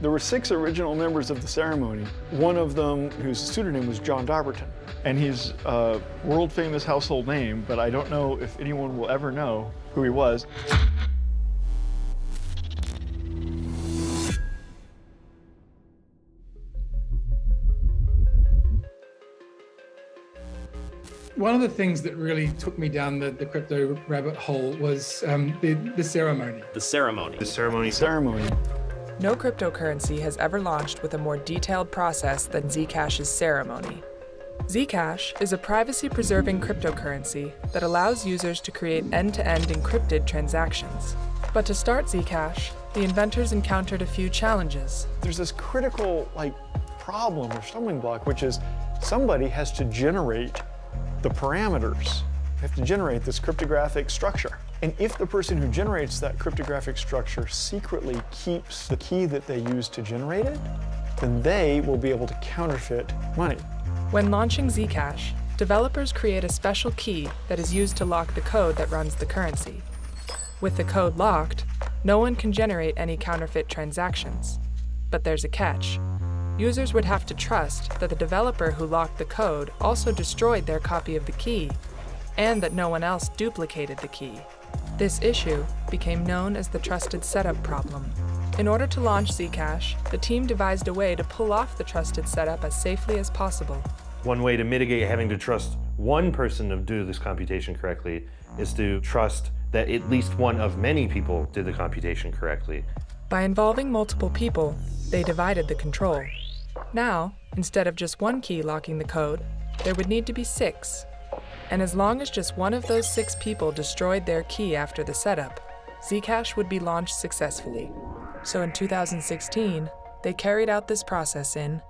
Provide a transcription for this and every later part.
There were six original members of the ceremony. One of them, whose pseudonym was John Dobbertin. And he's a world famous household name, but I don't know if anyone will ever know who he was. One of the things that really took me down the, the crypto rabbit hole was um, the, the ceremony. The ceremony. The ceremony. Ceremony. No cryptocurrency has ever launched with a more detailed process than Zcash's ceremony. Zcash is a privacy preserving cryptocurrency that allows users to create end to end encrypted transactions. But to start Zcash, the inventors encountered a few challenges. There's this critical like problem or stumbling block, which is somebody has to generate the parameters. They have to generate this cryptographic structure. And if the person who generates that cryptographic structure secretly keeps the key that they use to generate it, then they will be able to counterfeit money. When launching Zcash, developers create a special key that is used to lock the code that runs the currency. With the code locked, no one can generate any counterfeit transactions. But there's a catch. Users would have to trust that the developer who locked the code also destroyed their copy of the key, and that no one else duplicated the key. This issue became known as the trusted setup problem. In order to launch Zcash, the team devised a way to pull off the trusted setup as safely as possible. One way to mitigate having to trust one person to do this computation correctly is to trust that at least one of many people did the computation correctly. By involving multiple people, they divided the control. Now, instead of just one key locking the code, there would need to be six. And as long as just one of those six people destroyed their key after the setup, Zcash would be launched successfully. So in 2016, they carried out this process in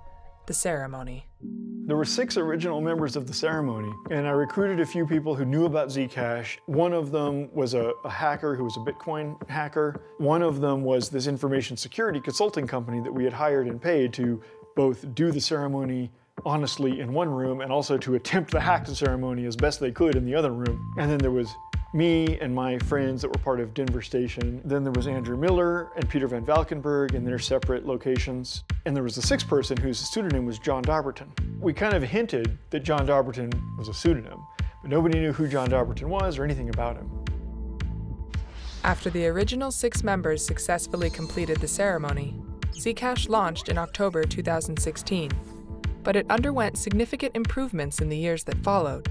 the ceremony. There were six original members of the ceremony, and I recruited a few people who knew about Zcash. One of them was a, a, hacker who was a Bitcoin hacker. One of them was this information security consulting company that we had hired and paid to both do the ceremony honestly in one room and also to attempt the hack the ceremony as best they could in the other room. And then there was me and my friends that were part of Denver Station. Then there was Andrew Miller and Peter Van Valkenburgh in their separate locations. And there was a sixth person whose pseudonym was John Dobbertin. We kind of hinted that John Dobbertin was a pseudonym, but nobody knew who John Dobbertin was or anything about him. After the original six members successfully completed the ceremony, Zcash launched in October 2016, but it underwent significant improvements in the years that followed.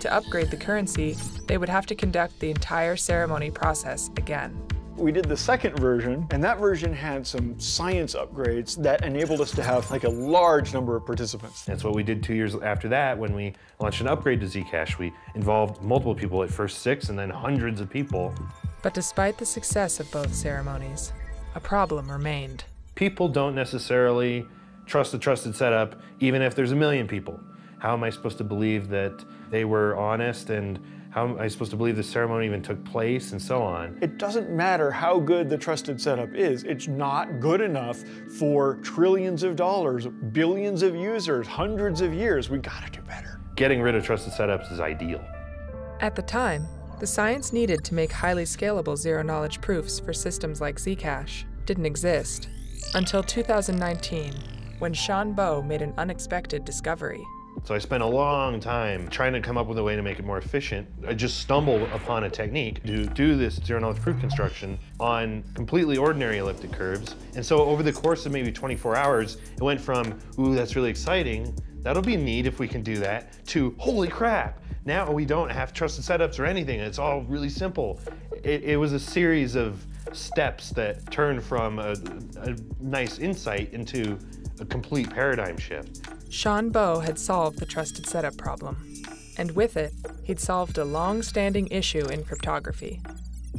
To upgrade the currency, they would have to conduct the entire ceremony process again. We did the second version, and that version had some science upgrades that enabled us to have like a large number of participants. That's what we did two years after that when we launched an upgrade to Zcash. We involved multiple people, at first six and then hundreds of people. But despite the success of both ceremonies, a problem remained people don't necessarily trust a trusted setup, even if there's a million people. How am I supposed to believe that they were honest and how am I supposed to believe the ceremony even took place and so on? It doesn't matter how good the trusted setup is. It's not good enough for trillions of dollars, billions of users, hundreds of years. We gotta do better. Getting rid of trusted setups is ideal. At the time, the science needed to make highly scalable zero knowledge proofs for systems like Zcash didn't exist. Until 2019, when Sean Bowe made an unexpected discovery. So I spent a long time trying to come up with a way to make it more efficient. I just stumbled upon a technique to do this zero knowledge proof construction on completely ordinary elliptic curves. And so over the course of maybe 24 hours, it went from, ooh, that's really exciting, that'll be neat if we can do that, to holy crap, now we don't have trusted setups or anything. It's all really simple. It, it was a series of steps that turned from a, a nice insight into a complete paradigm shift. Sean Bowe had solved the trusted setup problem, and with it, he'd solved a long standing issue in cryptography.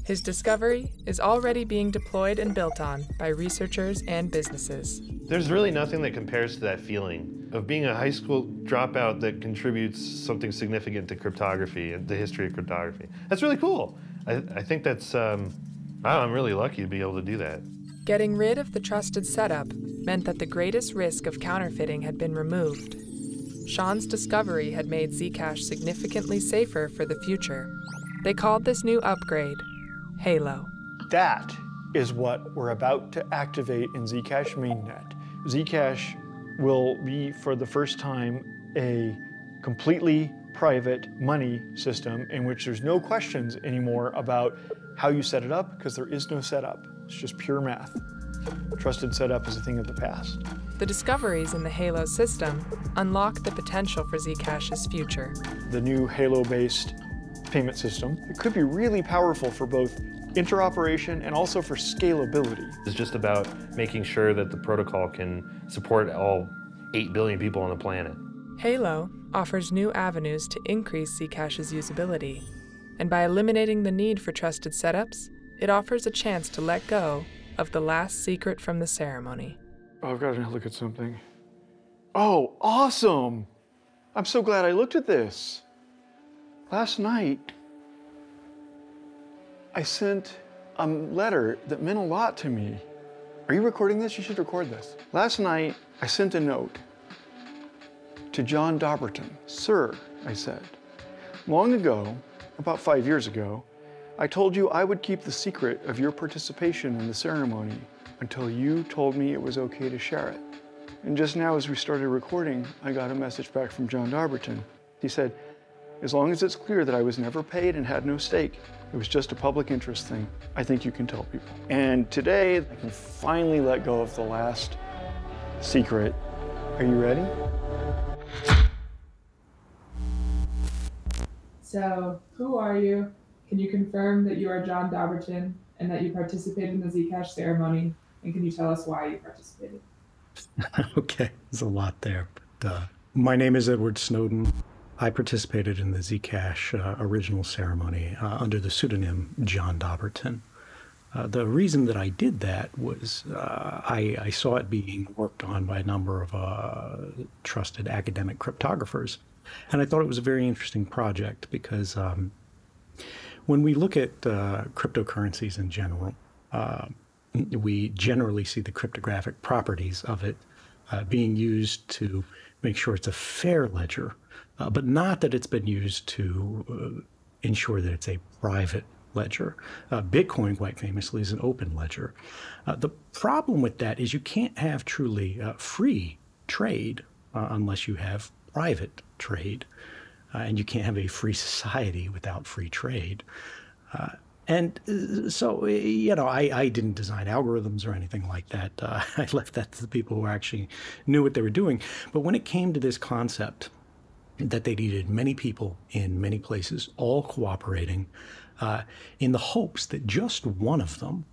His discovery is already being deployed and built on by researchers and businesses. There's really nothing that compares to that feeling of being a high school dropout that contributes something significant to cryptography and the history of cryptography. That's really cool. I, I think that's um, Wow, I'm really lucky to be able to do that. Getting rid of the trusted setup meant that the greatest risk of counterfeiting had been removed. Sean's discovery had made Zcash significantly safer for the future. They called this new upgrade Halo. That is what we're about to activate in Zcash mainnet. Zcash will be, for the first time, a completely private money system in which there's no questions anymore about how you set it up because there is no setup. It's just pure math. Trusted setup is a thing of the past. The discoveries in the Halo system unlock the potential for Zcash's future. The new Halo based payment system it could be really powerful for both interoperation and also for scalability. It's just about making sure that the protocol can support all 8 billion people on the planet. Halo offers new avenues to increase Zcash's usability, and by eliminating the need for trusted setups, it offers a chance to let go of the last secret from the ceremony. Oh, I've got to look at something. Oh, awesome! I'm so glad I looked at this. Last night, I sent a letter that meant a lot to me. Are you recording this? You should record this. Last night, I sent a note to John Dobbertin. Sir, I said, long ago, about five years ago, I told you I would keep the secret of your participation in the ceremony until you told me it was okay to share it. And just now, as we started recording, I got a message back from John Dobbertin. He said, as long as it's clear that I was never paid and had no stake, it was just a public interest thing, I think you can tell people. And today, I can finally let go of the last secret. Are you ready? So, who are you? Can you confirm that you are John Dobbertin and that you participated in the Zcash ceremony? And can you tell us why you participated? okay, there's a lot there. But, uh, my name is Edward Snowden. I participated in the Zcash uh, original ceremony uh, under the pseudonym John Dobbertin. Uh, the reason that I did that was uh, I, I, saw it being worked on by a number of uh, trusted academic cryptographers. And I thought it was a very interesting project because um, when we look at uh, cryptocurrencies in general, we generally see the cryptographic properties of it being used to make sure it's a fair ledger uh, but not that it's been used to uh, ensure that it's a private ledger. Uh, Bitcoin, quite famously, is an open ledger. Uh, the problem with that is you can't have truly uh, free trade uh, unless you have private trade. and you can't have a free society without free trade. And so, you know, I, I didn't design algorithms or anything like that. Uh, I left that to the people who actually knew what they were doing. But when it came to this concept that they needed many people in many places, all cooperating, uh, in the hopes that just one of them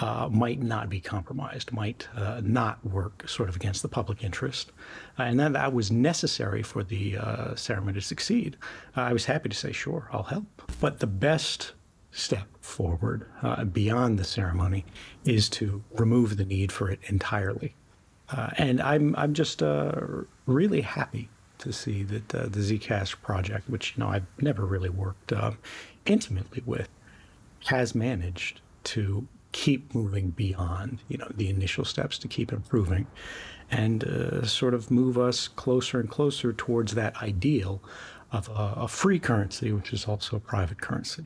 uh, might not be compromised, might uh, not work sort of against the public interest, uh, and that that was necessary for the uh, ceremony to succeed. I was happy to say, sure, I'll help. But the best step forward uh, beyond the ceremony is to remove the need for it entirely. and I'm I'm just really happy to see that uh, the Zcash project, which you know I've never really worked um, intimately with, has managed to keep moving beyond you know the initial steps to keep improving and uh, sort of move us closer and closer towards that ideal of a, a free currency which is also a private currency.